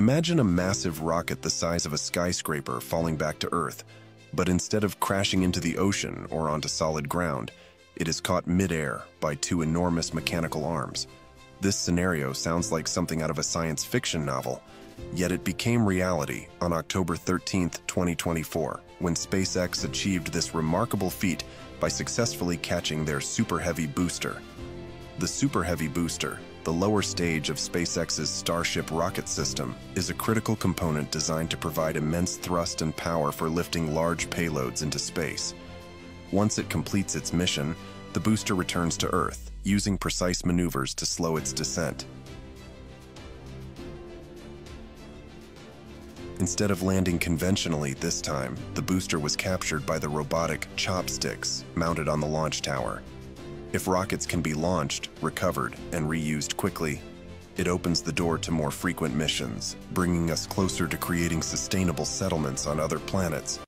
Imagine a massive rocket the size of a skyscraper falling back to Earth, but instead of crashing into the ocean or onto solid ground, it is caught midair by two enormous mechanical arms. This scenario sounds like something out of a science fiction novel, yet it became reality on October 13, 2024, when SpaceX achieved this remarkable feat by successfully catching their Super Heavy booster. The Super Heavy booster, the lower stage of SpaceX's Starship rocket system, is a critical component designed to provide immense thrust and power for lifting large payloads into space. Once it completes its mission, the booster returns to Earth, using precise maneuvers to slow its descent. Instead of landing conventionally this time, the booster was captured by the robotic chopsticks mounted on the launch tower. If rockets can be launched, recovered, and reused quickly, it opens the door to more frequent missions, bringing us closer to creating sustainable settlements on other planets.